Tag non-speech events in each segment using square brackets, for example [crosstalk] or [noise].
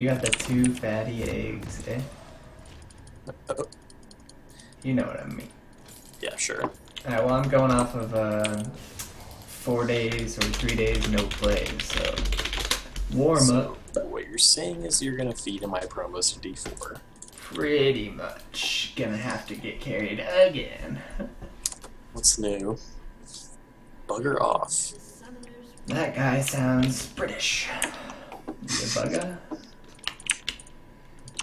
You got the two fatty eggs, eh? You know what I mean. Yeah, sure. Alright, well, I'm going off of uh, four days or three days no play, so warm So, up what you're saying is you're gonna feed in my promos to D4. pretty much. Gonna have to get carried again. [laughs] What's new? Bugger off. That guy sounds British. You bugger?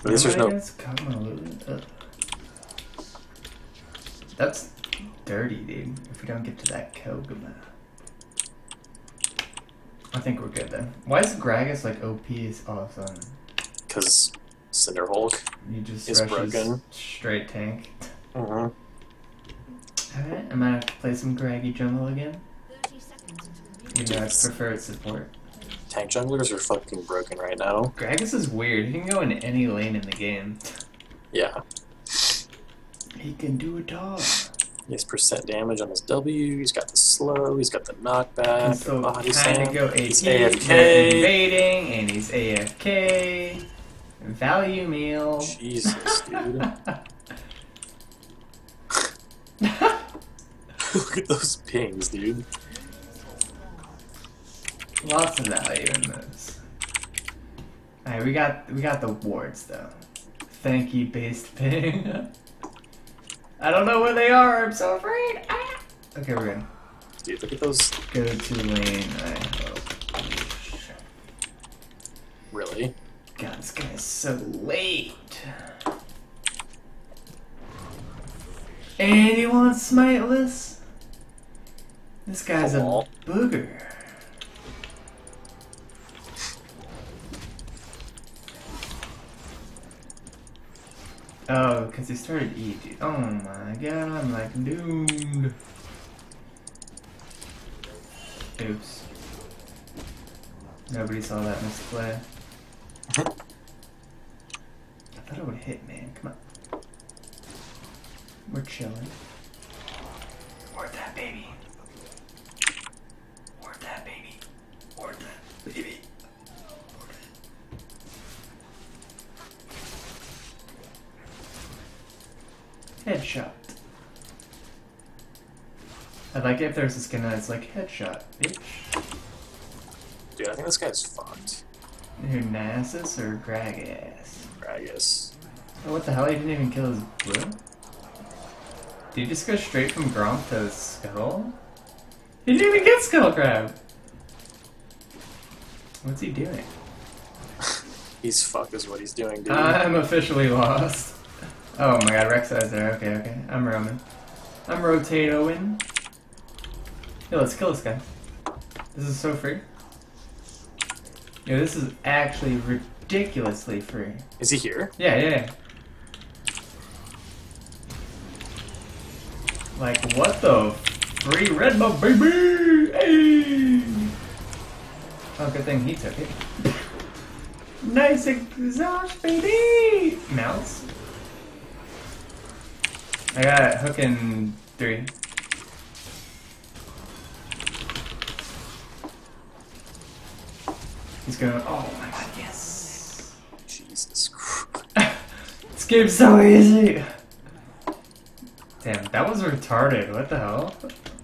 At least there's no. no. That's dirty, dude. If we don't get to that Kog'Maw. I think we're good then. Why is Gragas like OP is awesome? Because Cinderhulk. You just Is broken. straight tank. Mm-hmm. Alright, I might have to play some Graggy jungle again. You know, I Yes. prefer support. Tank junglers are fucking broken right now. Gragas is weird. He can go in any lane in the game. Yeah. He can do it all. He has percent damage on his W. He's got the slow. He's got the knockback. He's still body slam. go AFK. He's AFK. invading, and he's AFK. Value meal. Jesus, dude. [laughs] Look at those pings, dude. Lots of value in this. Alright, we got we got the wards though. Thank you, based ping. [laughs] I don't know where they are. I'm so afraid. Ah! Okay, we're good. Dude, look at those. Go to lane. I hope. Really? God, this guy is so late. And wants smiteless. This guy's a booger. Oh, because he started eating. Oh my god, I'm like doomed. Oops. Nobody saw that misplay. I thought it would hit, man. Come on. We're chilling. Headshot. I like it if there's a skin that's like headshot, bitch. Dude, I think this guy's fucked. Who, Nasus or Gragas? Gragas. Oh, what the hell? He didn't even kill his blue? Did he just go straight from Gromp to Skull? He didn't even get Skull Crab! What's he doing? [laughs] He's fucked is what he's doing, dude. I'm officially lost. Oh my god, Rek'Sai's there. Okay, okay. I'm roaming. I'm rotatoing. Yo, let's kill this guy. This is so free. Yo, this is actually ridiculously free. Is he here? Yeah, yeah, yeah. Like, what the free red buff, baby? Hey! Oh, good thing he took it. [laughs] nice exhaust, baby! Mouse. I got hook in three. He's going, oh my god, yes! Jesus Christ. [laughs] This game's so easy! Damn, that was retarded. What the hell?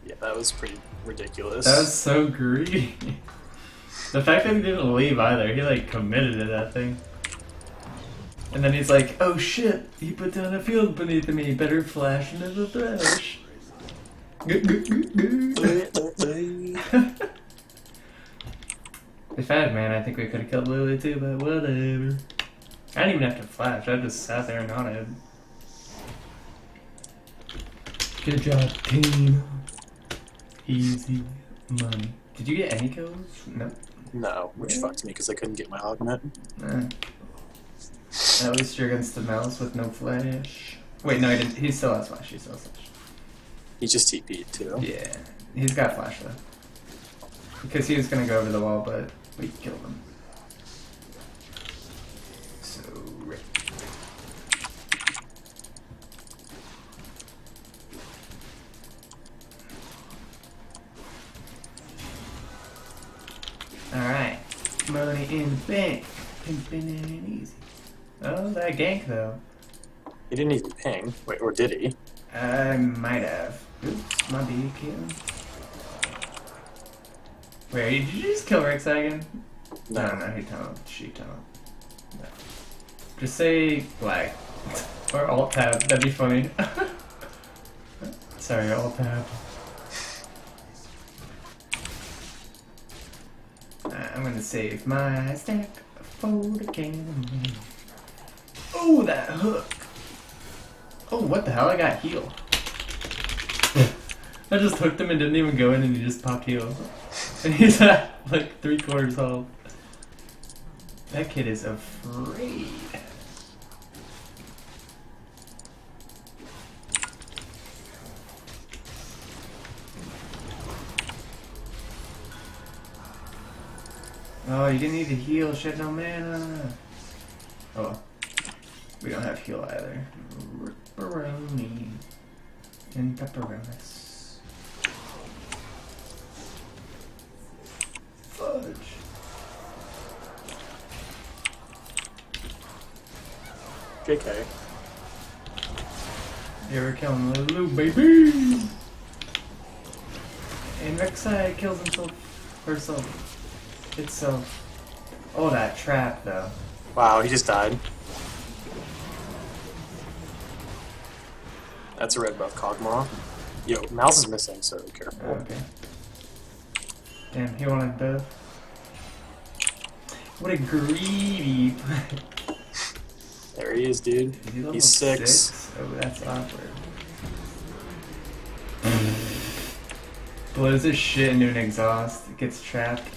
Yeah, that was pretty ridiculous. That was so greedy. [laughs] the fact that he didn't leave either, he like committed to that thing. And then he's like, oh shit, he put down a field beneath me, better flash into the Thresh. if I had man, I think we could have killed Lily too, but whatever. I didn't even have to flash, I just sat there and nodded. Good job, team. Easy money. Did you get any kills? No. no, which Really? fucked me because I couldn't get my augment. Eh. At least you're against the mouse with no flash. Wait, no, he, didn't. he still has flash. He still has flash. He just TP'd too. Yeah, he's got flash though. Because he was gonna go over the wall, but we killed him. So rip. Alright. Money in the bank. Pimpin' and easy. Oh, that gank though. He didn't even ping. Wait, or did he? I might have. Oops, my B kill. Wait, did you just kill Rek'Sai again? No, no, he tunneled. She tunneled. No. Just say black. [laughs] or alt tab. That'd be funny. [laughs] Sorry, alt tab. I'm gonna save my stack for the game. Oh, that hook. Oh, what the hell? I got heal. I just hooked him and didn't even go in and he just popped heal. And he's at like three quarters health. That kid is afraid. Oh, you didn't need to heal, shed no mana. Oh. We don't have heal either. Ripperoni and pepperonis. Fudge. JK. You're killing Lulu, baby! And Rek'Sai kills himself, herself, itself. Oh, that trap, though. Wow, he just died. That's a red buff Kog'Maw. Yo, Mouse is missing, so careful. Okay. Damn, he wanted both. What a greedy. There he is, dude. Is he level He's six. Oh, that's awkward. Blows his shit into an exhaust. Gets trapped.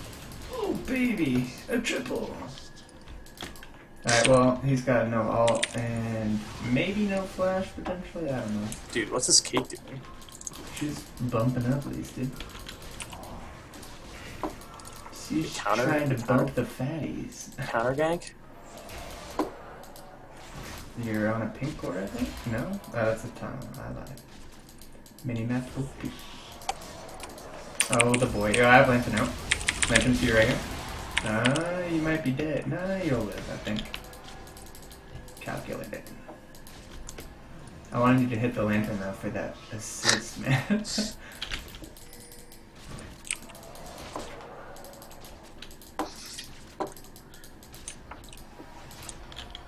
Oh, baby. A triple. Alright, well, he's got no alt and maybe no flash potentially. I don't know. Dude, what's this cake doing? She's bumping up at least, dude. She's Counter- trying to counter- bump the fatties. [laughs] Counter gank? You're on a pink cord, I think? No? Oh, that's a tunnel. I lied. Minimap OP. Oh, the boy. Yo, I have Lantern out. Lantern to your right here. Uh, you might be dead. Nah, you'll live, I think. Calculate it. I wanted you to hit the lantern though for that assist, [laughs] man.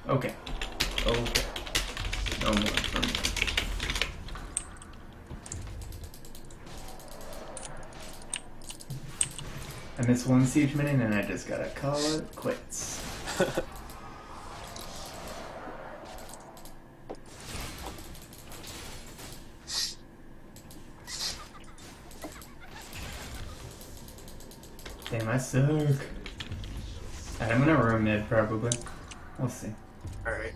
okay. Okay. No more from me. I missed one siege minion and I just gotta call it quits. [laughs] Damn, I suck. Alright, I'm gonna room mid probably. We'll see. Alright.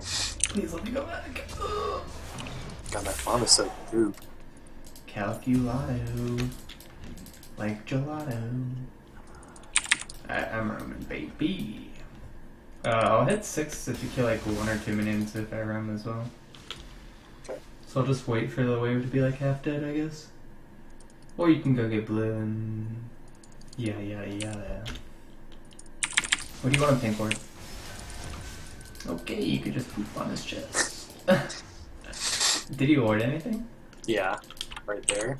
Please let me go back. Ugh. God, that farm is so poop. Calculato. Like gelato. I, I'm roaming, baby. Uh, I'll hit six if you kill like one or two minions if I roam as well. So I'll just wait for the wave to be like half dead, I guess. Or you can go get blue and yeah, yeah, yeah. What do you want to pink for? Okay, you could just poop on his chest. [laughs] Did he ward anything? Yeah, right there.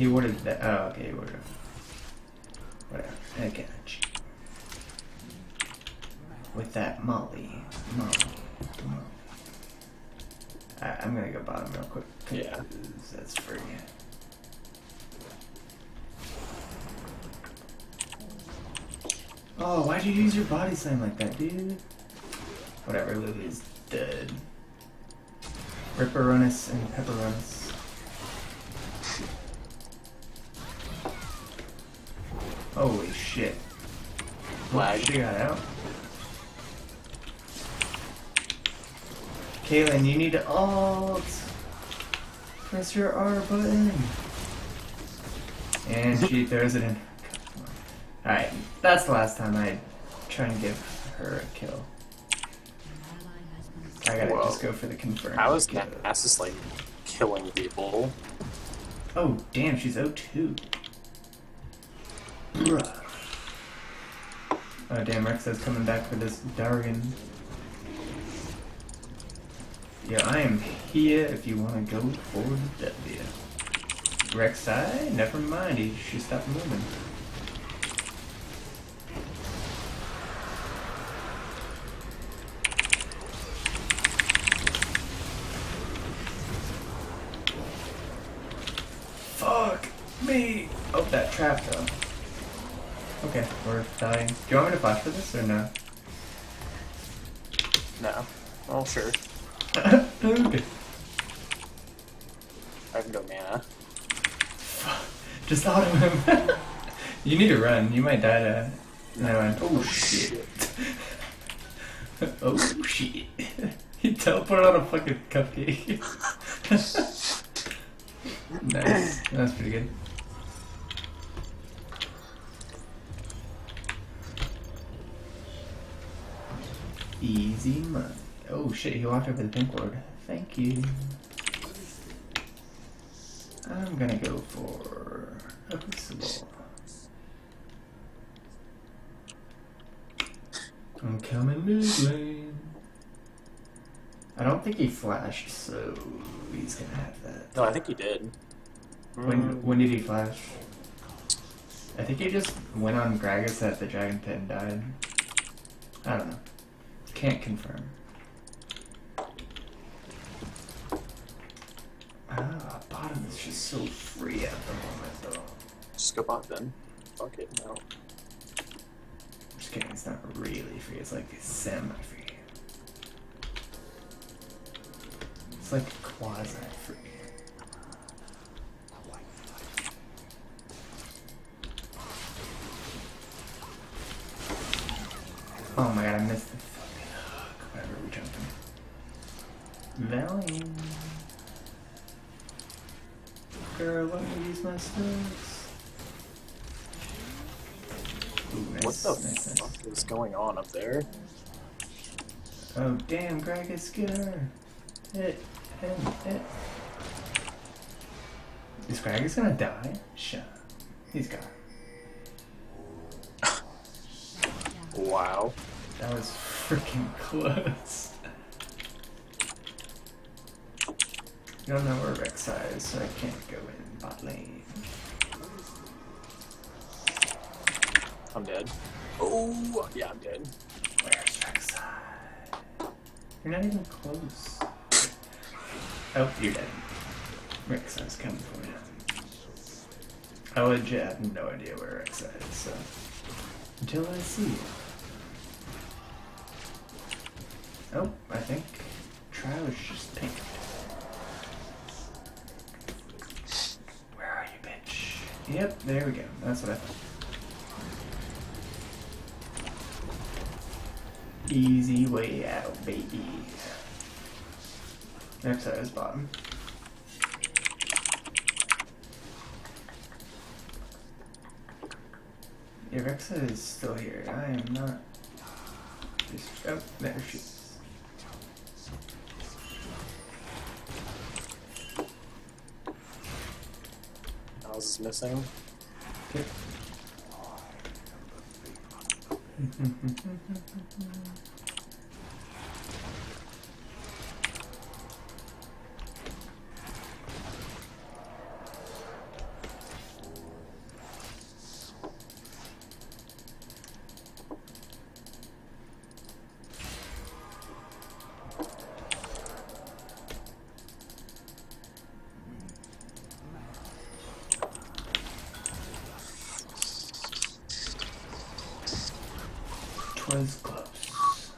He that. Oh, uh, okay, he warded. Whatever. I got you. With that Molly. Molly. Molly. I, I'm gonna go bottom real quick. Yeah. That's free. Oh, why'd you use your body slam like that, dude? Whatever, Lily's dead. Ripperonis and Pepperonis. Lag. She got out. Caitlyn, you need to alt. Press your R button. And she [laughs] throws it in. Alright, that's the last time I try and give her a kill. I gotta Whoa. just go for the confirm. How is kill. Nasus like killing people? Oh, damn, she's 02. [clears throat] Bruh. Uh, oh damn, Rek'Sai's coming back for this Dargan. Yeah, I am here if you want to go for the W. Rek'Sai? Never mind, he should stop moving. Fuck me! Oh, that trap though. Okay, we're dying. Do you want me to flash for this or no? No. Oh, sure. [laughs] Dude. I can go mana. [laughs] Just out of him. [laughs] you need to run. You might die to. No, run. Oh, oh shit. oh shit. he teleported on a fucking cupcake. nice. That's pretty good. Easy money. Oh shit, he walked over the pink ward. Thank you. I'm gonna go for a crucible. I'm coming mid lane. I don't think he flashed, so he's gonna have that. No, I think he did. When when did he flash? I think he just went on Gragas at the Dragon Pit and died. I don't know. Can't confirm. Ah, bottom is just so free at the moment, though. Just go bot then. Fuck it, no. Just kidding, it's not really free, it's like semi-free. It's like quasi-free. Oh my god, I missed the fucking hook. Why were we jumping? Valiant. Girl, let me use my skills. Nice, What the nice, nice. fuck is going on up there? Oh damn, Greg is Skinner. Hit him, hit. Is Gragas gonna die? Shut up. He's gone. [laughs] Wow. That was freaking [laughs] close. I don't know where Rek'Sai is, so I can't go in bot lane. I'm dead. Oh, yeah, I'm dead. Where's Rek'Sai? You're not even close. Oh, you're dead. Rek'Sai's coming for you. I legit have no idea where Rek'Sai is, so... Until I see you. Oh, I think Trial is just pinked. Where are you, bitch? Yep, there we go. That's what I thought. Easy way out, baby. Next side is bottom. Yeah, is still here. I am not. Oh, there she is. Was [laughs] missing. Okay. Twas close.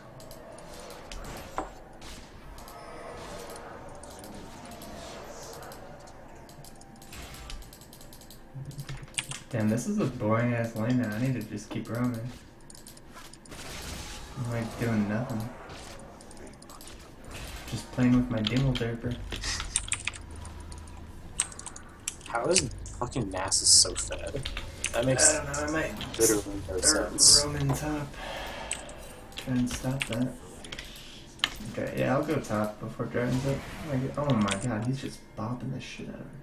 Damn, this is a boring ass lane now. I need to just keep roaming. I'm like doing nothing. Just playing with my dingle derper. How is fucking Nasus so fed? That makes I don't know, I might literally no sense. roaming top. Try and stop that. Okay, yeah, I'll go top before Dragon's up. Like, oh my god, he's just bopping the shit out of me.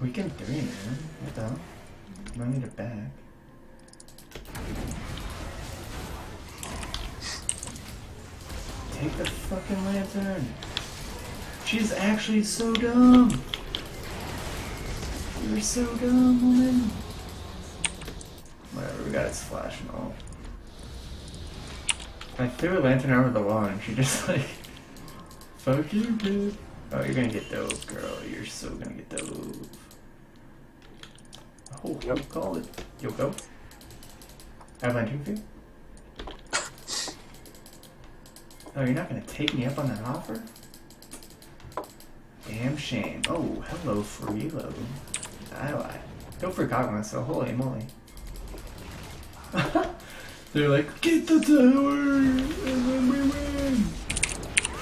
We can three, man. What the hell? I need a bag. Take the fucking lantern. She's actually so dumb. You're so dumb, woman. Whatever, we got its flash and all. I threw a lantern over the wall and she [laughs] just like, fuck you, dude. Oh, you're gonna get dove, girl. You're so gonna get dove. Oh, you call it. You'll go. I have lantern for you? Oh, you're not gonna take me up on that offer? Damn shame. Oh, hello, Freelo. I lied. Go for Kog'Maw, so holy moly. [laughs] They're like, get the tower, and then we win.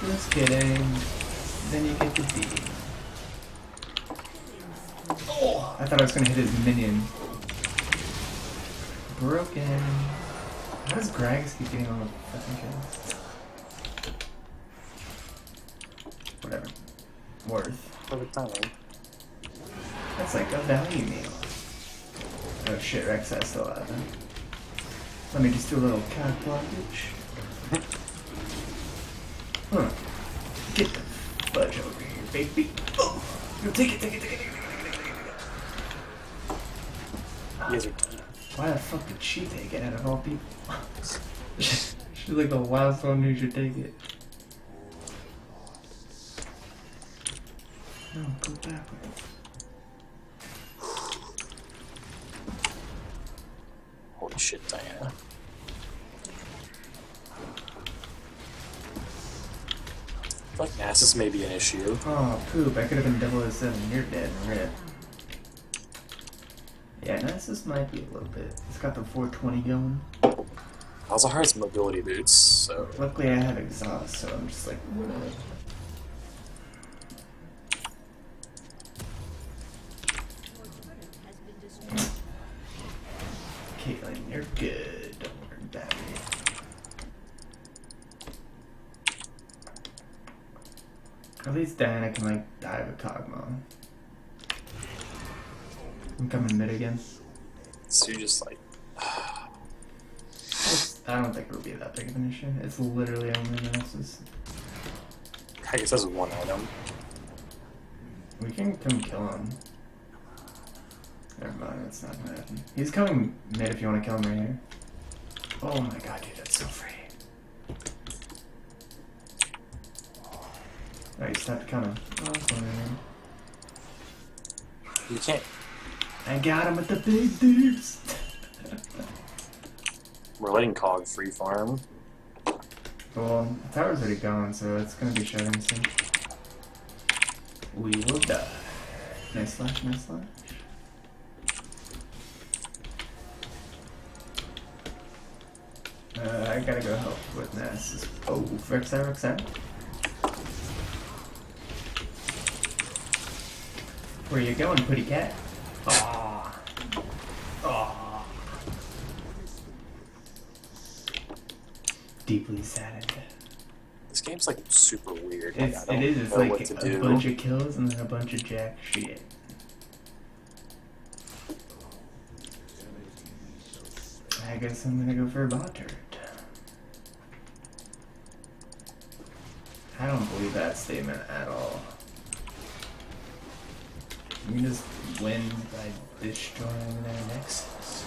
Just kidding. Then you get the D. Oh, I thought I was gonna hit his minion. Broken. How does Gragas keep getting all the fucking kills? Whatever. Worth. Perfect timing. That's like a value meal. Oh shit, Rex has still have it. Let me just do a little cat blockage. Huh. Get the fudge over here, baby. Oh, no, take it, take it, take it, take it, take it, take it, take it. Why the fuck did she take it out of all people? [laughs] She's like the last one who should take it. No, go back. Holy shit, Diana. I feel like Nasus may be an issue. Oh, poop. I could have been double as seven. You're dead and rip. Yeah, Nasus might be a little bit. It's got the 420 going. Malzahar's mobility boots, so Luckily, I have exhaust, so I'm just like, whatever. Caitlyn, you're good. Don't worry about it. At least Diana can like dive a Kog'Maw. I'm coming mid again. so you just like [sighs] I don't think it'll be that big of an issue. It's literally only Nemesis. I guess that's one item. We can come kill him. Never mind, that's not gonna happen. He's coming mid if you want to kill him right here. Oh my god, dude, that's so free. Alright, he stopped coming. Oh, fine. You can't I got him with the big dudes. we're letting Kog free farm. well, the tower's already gone, so it's gonna be shutting soon. We will die. Nice slash, nice slash. Uh, I gotta go help with Ness. Oh, Rek'Sai, Rek'Sai. Where you going, pretty cat? Aww. Aww. Deeply saddened. This game's like super weird. It's, it is, it's like a do. bunch of kills and then a bunch of jack shit. I guess I'm gonna go for a bot turret. I don't believe that statement at all. You can just win by destroying their nexus.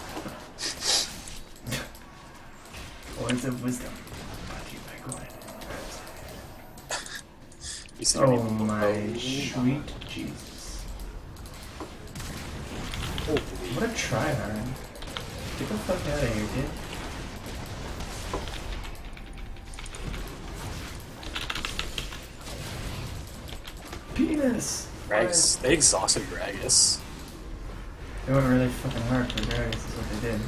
[laughs] Words of wisdom. Brought to you by Gwen. You see any Oh my Oh, sweet Jesus. holy. What a try, tryhard. Get the fuck out of here, kid. Penis! Gragas, they exhausted Gragas. They went really fucking hard for Darius, is what they did.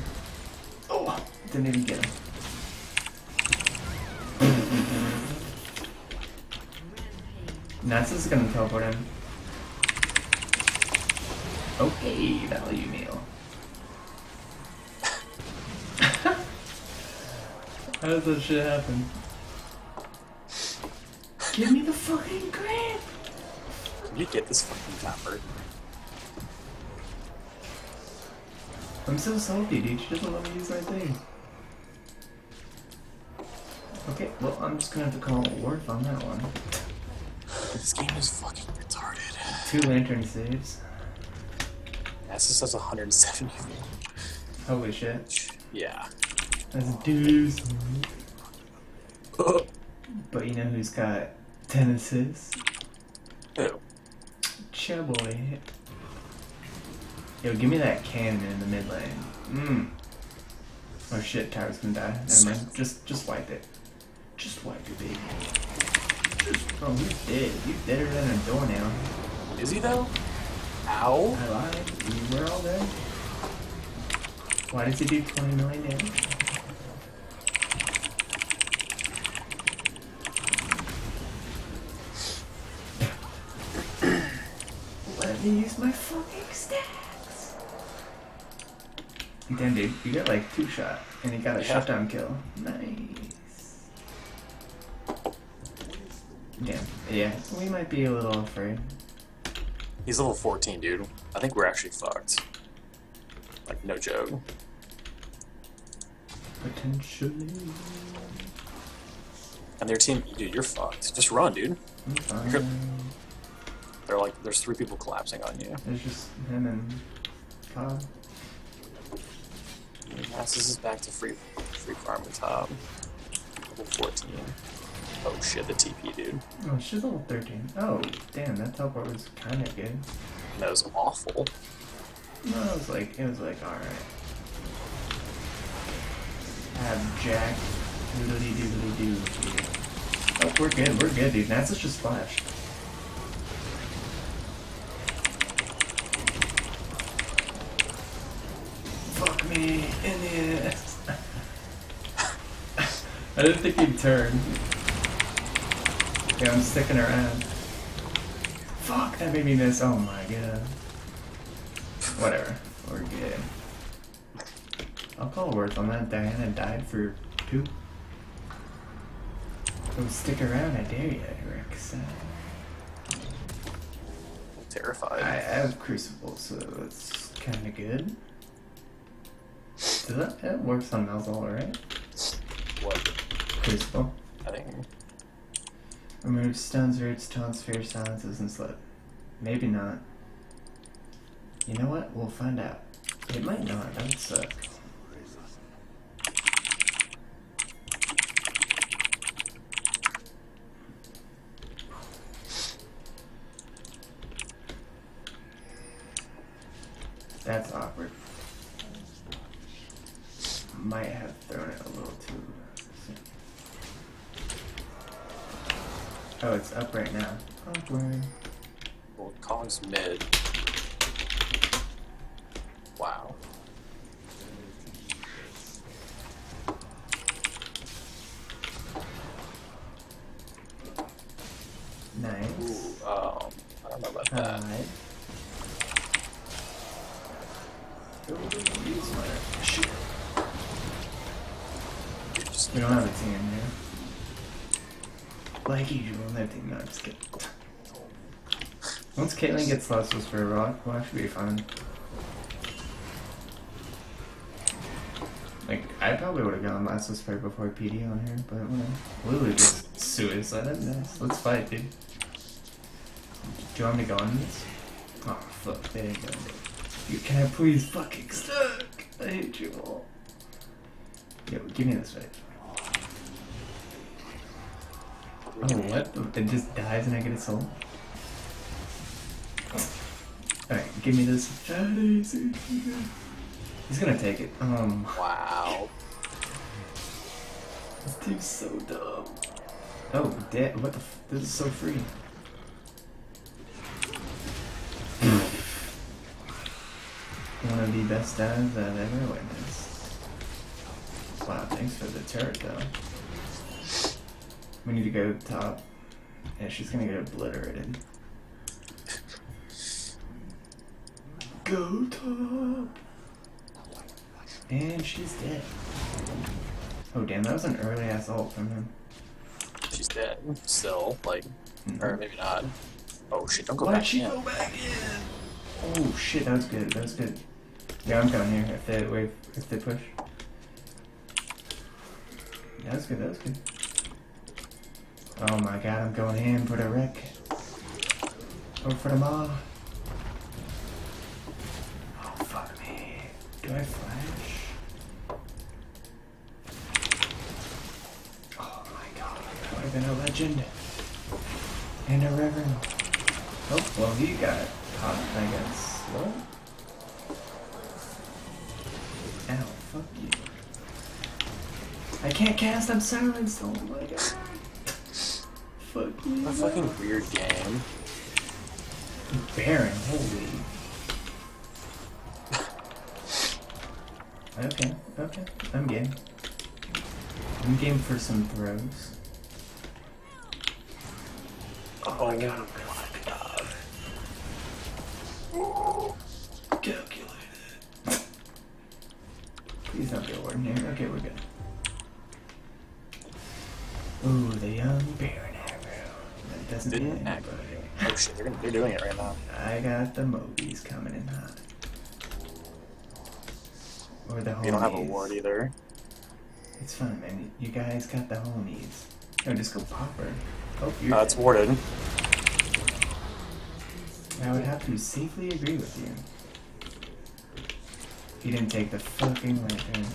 Oh! Didn't even get him. Nats is gonna teleport him. Okay, value meal. How does that shit happen? Give me the fucking grip! Can you get this fucking copper? I'm so salty, dude. She doesn't let me use my thing. Okay, well, I'm just gonna have to call Worth on that one. This game is fucking retarded. Two lantern saves. Nasus has 170. Holy shit. Yeah. That's deuce. [laughs] But you know who's got 10 assists? Ew. Chaboy. Yo, give me that cannon in the mid lane. Mmm. Oh shit, Tower's gonna die. Never mind. Just, just wipe it. Just wipe it, baby. Just, oh, he's dead. He's deader than a doornail. Is he though? Ow. I lied. We were all dead. Why does he do 20 million damage? Let me use my fucking stacks. Damn, dude, you got like two shot, and you got a Yeah. shutdown kill. Nice. Damn. Yeah, we might be a little afraid. He's level 14, dude. I think we're actually fucked. Like, no joke. Potentially. And their team, dude, you're fucked. Just run, dude. I'm fine. You're- They're like, there's three people collapsing on you. It's just him and Cobb. Nasus is back to free, free farm the top. Level 14. Oh shit, the TP, dude. Oh, she's level 13. Oh, damn, that teleport was kind of good. That was awful. No, it was like, it was like, alright. Have Jack doodly doodly doo. Oh, we're good, we're good, dude. Nasus just splashed. Fuck me in the ass. [laughs] I didn't think he'd turn. Yeah, I'm sticking around. Fuck, that made me miss. Oh my god. Whatever. We're good. I'll call words on that. Diana died for two. So stick around, I dare you, Rex. Terrified. I have Crucible, so it's kind of good. Does that, that works on Malzahar, right? What? Crucible. I think. Remove stones, roots, taunts, fear, silences, and slip. Maybe not. You know what? We'll find out. It might not. That would suck. That's awkward. Might have thrown it a little too soon. Oh, it's up right now. Awkward. Well, Kong's mid. Wow. Nice. Ooh, um, I don't know about that. Alright. Use my shit. You're just- We don't have a team here. Like usual, no team. No, I'm just kidding. Once Caitlyn gets Last Whisper Rock, we'll actually be fine. Like, I probably would have gone Last Whisper before PD on here, but whatever. Lulu just suicided. Nice. Let's fight, dude. Do you want me to go on this? Oh, fuck. They didn't go on. You can not please fucking stuck? I hate you all. Yo, give me this fight. Oh, what? It just dies and I get a soul? Give me this. He's gonna take it. Um, Wow. this team's so dumb. Oh, damn. What the f- This is so free. One of the best dives I've ever witnessed. Wow, thanks for the turret though. We need to go top. Yeah, she's gonna get obliterated. Go top! And she's dead. Oh damn, that was an early assault from him. She's dead. Still, like, mm-hmm. or maybe not. Oh shit! Don't go Why'd back she in. go back in? Oh shit, that was good, that was good. Yeah, I'm coming here if they wave if they push. That was good, that was good. Oh my god, I'm going in for the wreck. Or for the maw. Do I flash? Oh my god, that would have been a legend. And a reverend. Oh, well he got caught, I guess. What? Ow, fuck you. I can't cast, I'm silenced. Oh my god. fuck you. A fucking weird game. Baron, holy. Okay, okay, I'm game. I'm game for some throws. Oh my god. Calculated. Please don't warden here. Okay, we're good. Ooh, the young Baron arrow. That doesn't Didn't hit anybody. Oh they're, they're doing it right now. I got the Mobies coming in hot. Or the homies. You don't have a ward either. It's fine, man. You guys got the homies. No, just go pop her. Oh, you're Uh, it's warded. I would have to safely agree with you. He didn't take the fucking lantern.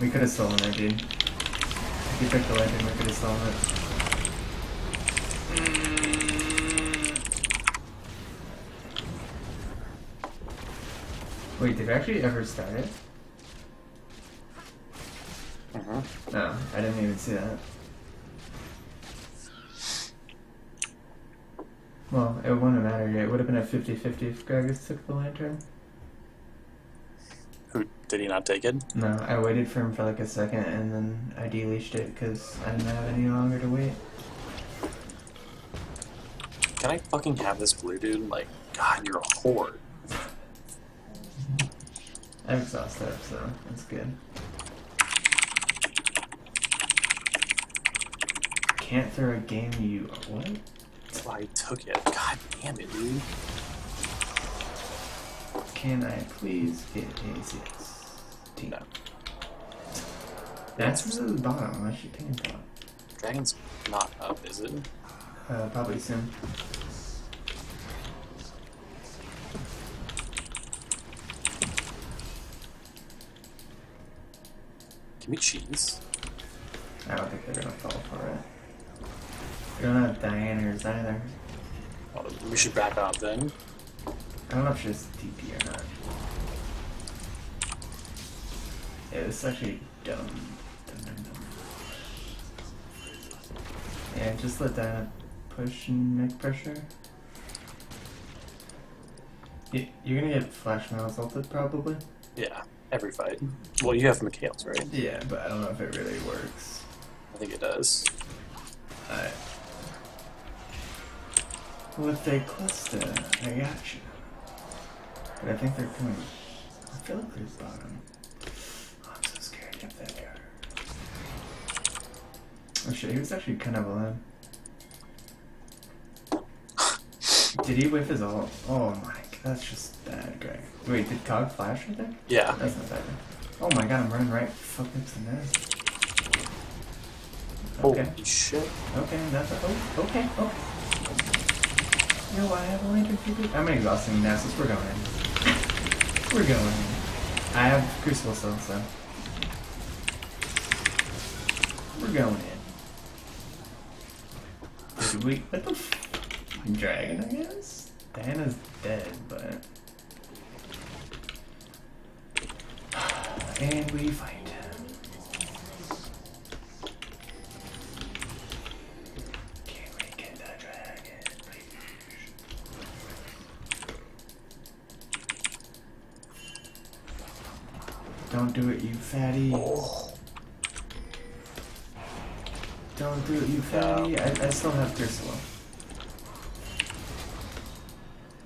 We could have stolen it, dude. If he took the lantern, we could have stolen it. Wait, did we actually ever start it? Mm-hmm. No, I didn't even see that. Well, it wouldn't have mattered. It would have been a 50-50 if Gragas took the lantern. Who did he not take it? No, I waited for him for like a second and then I deleashed it because I didn't have any longer to wait. Can I fucking have this blue dude? Like, God, you're a whore. I have exhaust so that's good. Can't throw a game you what? That's why I took it. God damn it, dude. Can I please get a six? No. That's really the bottom unless you ping top. Dragon's not up, is it? Uh, probably soon. Give me cheese. I don't think they're gonna fall for it. They don't have Dianers either. Well, we should back up then. I don't know if she's TP or not. Yeah, this is actually dumb. Dumb, dumb, dumb. Yeah, just let that push and make pressure. You're gonna get flash now ulted probably. Yeah, every fight. Well, you have Mikael's, right? Yeah, but I don't know if it really works. I think it does. Alright. Well, if they cluster, I got you. But I think they're coming. I feel like they're bottom. Oh, I'm so scared of that guy. Oh shit, he was actually kind of alone. Did he whiff his ult? Oh my god, that's just bad, Greg. Wait, did Kog flash right there? Yeah. That's not bad. Oh my god, I'm running right fuck to Naz. Okay. Holy shit. Okay, that's a, oh, okay, okay. Yo, I have a lantern for. I'm exhausting Nasus. We're going in. We're going in. I have Crucible still, so. We're going in. Did we, what the f- Dragon, I guess? Diana's dead, but. [sighs] And we fight. Can we get the dragon, please? Don't do it, you fatty. Oh. Don't do it, you fatty. I, I still have Crucible.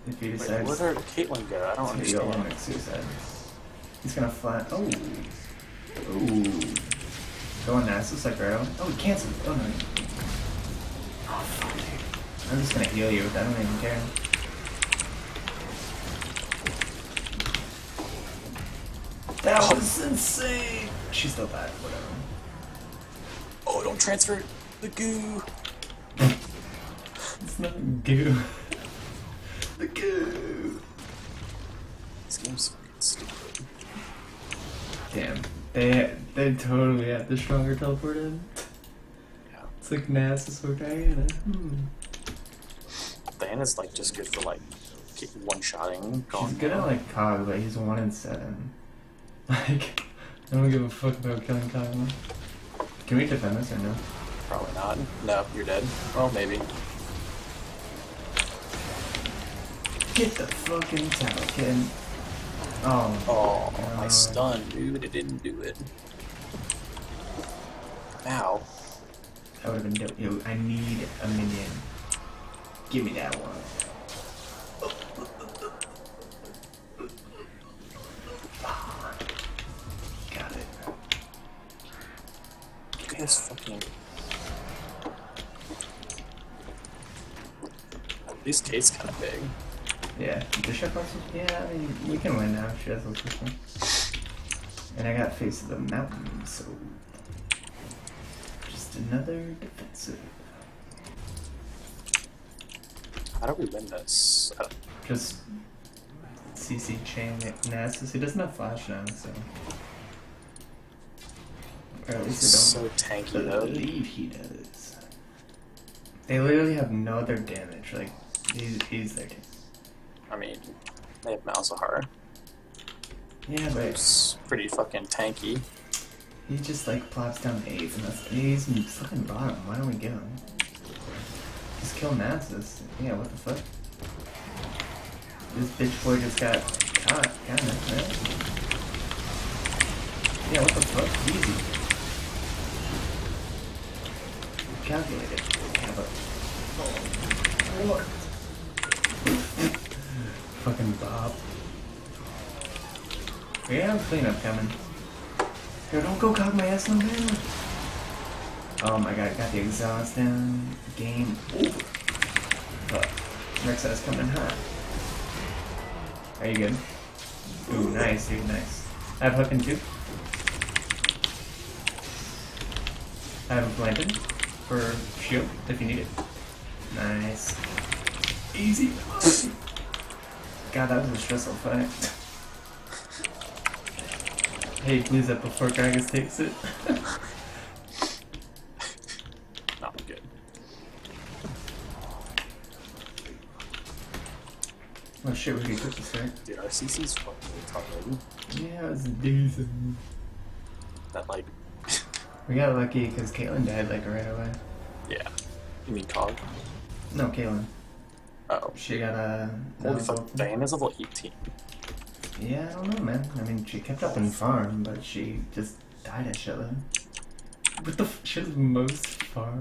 If he Wait, where did Caitlyn go? I don't want to heal understand. him at suicide, he's gonna flat. Oh. Ooh. Going Nasus like Arrow. Oh, he canceled. Oh no. Oh, fuck, dude. I'm just gonna heal you. I don't even care. That oh. was insane. She's still died. Whatever. Oh, don't transfer the goo. [laughs] It's not goo. the goo. This game's fucking stupid. Damn. They they totally have the stronger teleport in. Yeah. It's like Nasus or Diana. Hmm. Diana's like just good for like one shotting. She's good at like Kog, but he's one in seven. [laughs] Like, I don't give a fuck about killing Kog. Can we defend this or no? Probably not. No, you're dead. Well, maybe. Get the fucking tower, kid. Oh. Oh, my God. stun, dude. It didn't do it. Ow. That would have been dope. Yo, I need a minion. Give me that one. Got it. You guys fucking. This Kate's kind of big. Yeah, Bishop also? Yeah, I mean, we can win now. She has a system. And I got Face of the Mountain, so. Another defensive. How do we win this? Uh, Just CC chain Nasus. He doesn't have flash now, so. Or at least I don't tanky though. believe he does. They literally have no other damage. Like, he's, he's their team. I mean, they have Malzahar. Yeah, but It's pretty fucking tanky. He just like plops down A's and that's A's and fucking bottom. Why don't we get him? Just kill Nasus. Yeah, what the fuck? This bitch boy just got caught, kinda, right? Yeah, what the fuck? Easy. Calculated. Yeah, but... What? [laughs] Fucking Bob. Have cleanup coming. Don't go cock my ass on down. Oh my god, got the exhaust down. Game over. But next is coming hot. Are you good? Ooh, nice, dude, nice. I have hooking too. I have a planted for shield if you need it. Nice. Easy. God, that was a stressful fight. Hey, please up before Gragas takes it. Not good. oh shit, we can cook this right? Dude, our CC's fucking retarded. Yeah, it's decent. That like, We got lucky because Caitlyn died like right away. yeah. You mean Kog? No, Caitlyn. Oh. She got a. Holy uh, fuck, Diana's level 18. Yeah, I don't know, man. I mean, she kept up in farm, but she just died at shitload. What the? F- she has most farm.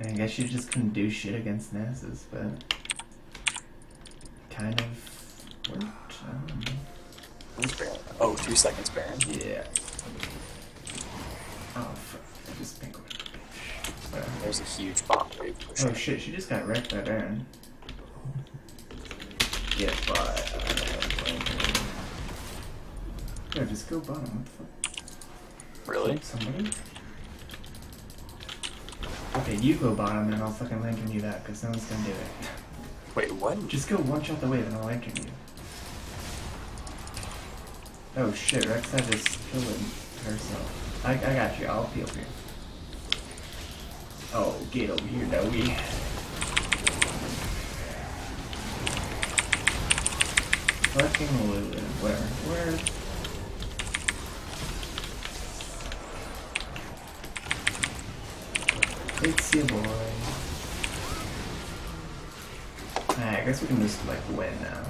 I guess she just couldn't do shit against Nasus, but kind of worked. I don't know. Oh, two seconds Baron. Yeah. Oh fuck! I just. Whatever. There's a huge bot wave oh, pushing. Oh shit! She just got wrecked by Baron. Get by. uh, Yeah, just go bottom. What the fuck? Really? Somebody? Okay, you go bottom and I'll fucking lantern you that because no one's gonna do it. Wait, what? Just go one shot the wave and I'll lantern you. Oh shit, Rek'Sai just killed herself. I, I got you, I'll peel for you. Oh, get over here, Noe. Fucking Lulu. Where? Where? It's your boy. Alright, I guess we can just like win now.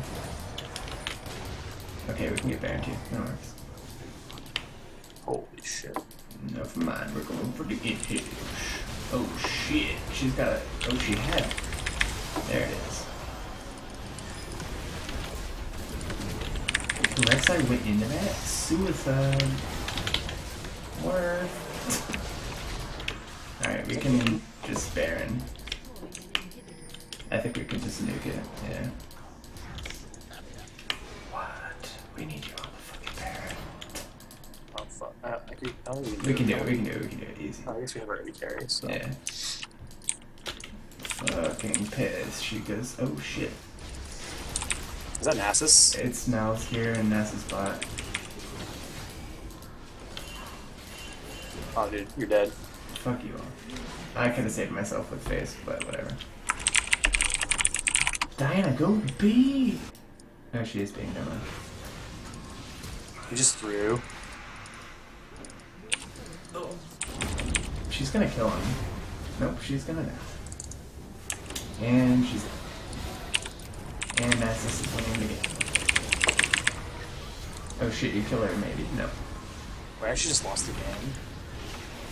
Okay, we can get Baron too. No worries. Holy shit. Never mind, we're going for the it Oh shit, she's got a. Oh, she had. There it is. unless I went into that, suicide. Word. Alright, we can just Baron. I think we can just nuke it, yeah. What? We need you on the fucking Baron. Oh fuck. Uh, I can, I we, can do it, we can do it, we can do it, easy. Oh, I guess we have already carries, so. Yeah. Fucking piss. She goes, oh shit. Is that Nasus? It's Nels here and Ness's bot. Oh, dude, you're dead. Fuck you all. I could have saved myself with face, but whatever. Diana, go B! No, she is being done. You just threw. Oh. She's gonna kill him. Nope, she's gonna die. And she's And is winning the game. Oh shit, you kill her maybe. No. We actually just lost the game.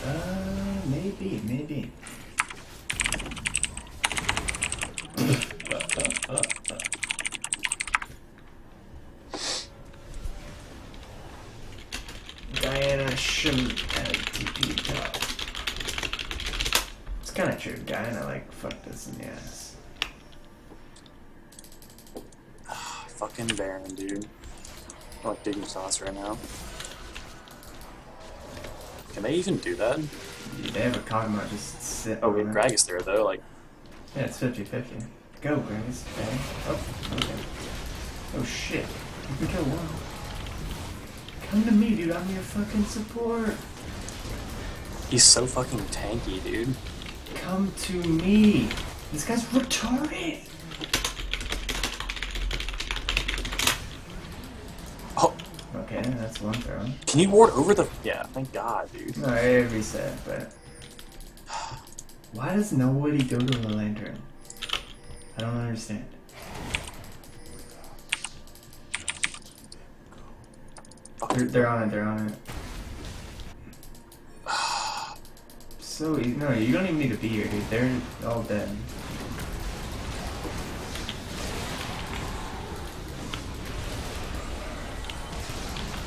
Uh, maybe, maybe. Diana shouldn't have TP top. It's kind of true. Diana like fucked us in the ass. Fucking Baron, dude. I'm like digging sauce right now. Can they even do that? They have a Kog'Maw just sit. Oh, we have. Gragas there though. Like, Yeah, it's 50 50. Go, Grace. Okay. Oh, okay. Oh shit. You can kill one. Come to me, dude. I'm your fucking support. he's so fucking tanky, dude. Come to me. This guy's retarded. Oh, Okay, that's one throw. can you ward over the? Yeah, thank God, dude. No, I reset, but. [sighs] Why does nobody go to the lantern? I don't understand. They're, they're on it, they're on it. [sighs] So easy. No, you don't even need to be here, dude. They're all dead.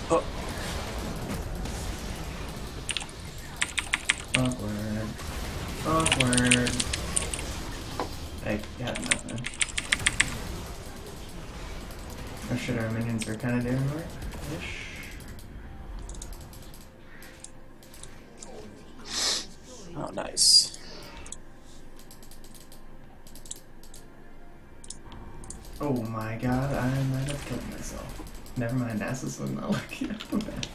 Oh, Awkward. Awkward. I got nothing. Oh shit, our minions are kind of doing work. Ish. oh, nice. Oh my god, I might have killed myself. Never mind, Nasus was not looking at the map.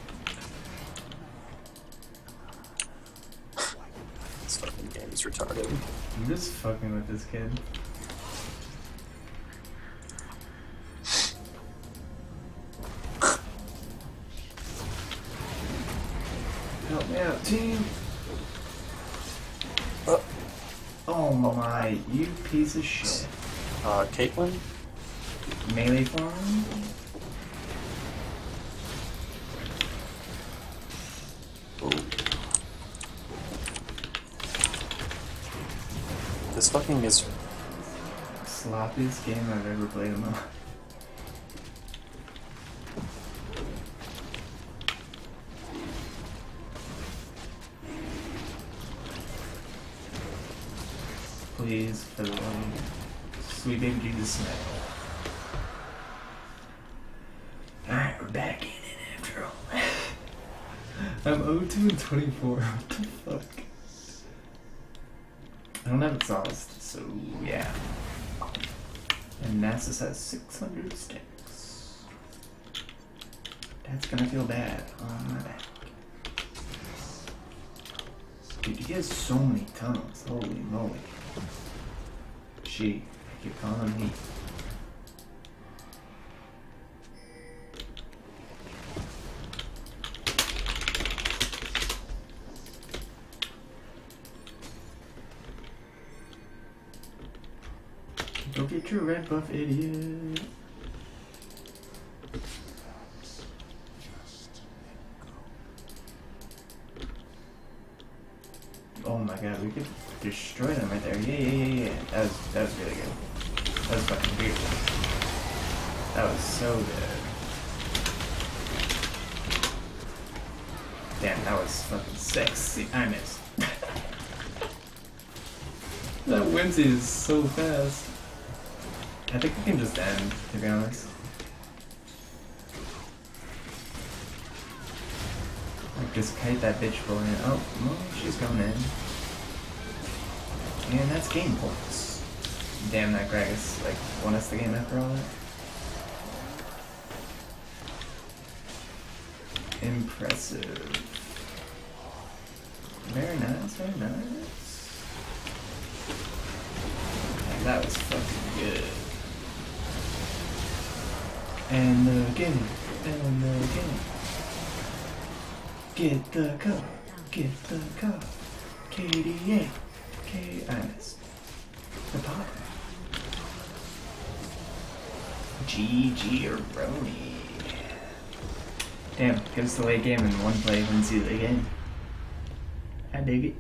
This fucking game is retarded. I'm just fucking with this kid. Help me out, team! Uh, Oh my, you piece of shit. uh, Caitlyn. Melee farm? This fucking is. Sloppiest game I've ever played in my life. Love sweet baby Jesus Smith. Alright, we're back in it after all. [laughs] I'm 02 and 24. [laughs] What the fuck? I don't have exhaust, so yeah. And Nasus has 600 sticks. That's gonna feel bad on my back. Dude, he has so many tunnels. Holy moly. She. Keep calling him. Go get your red buff, idiot. Oh my god, we could destroy them right there. Yeah, yeah, yeah, yeah. That was, that was really good. That was fucking beautiful. That was so good. Damn, that was fucking sexy. I missed. [laughs] that Whimsy is so fast. I think we can just end, to be honest. Like, just kite that bitch for you. Oh, well, she's going in. And that's game points. Damn, that Gragas, like, won us the game after all that. Impressive. Very nice, very nice. Yeah, that was fucking good. And again, and again. Get the cup, get the cup. KDA, K I missed. The pop. GG or Roni. Damn, gives the late game in one play wins you the game. I dig it.